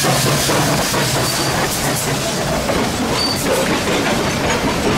I'm sorry.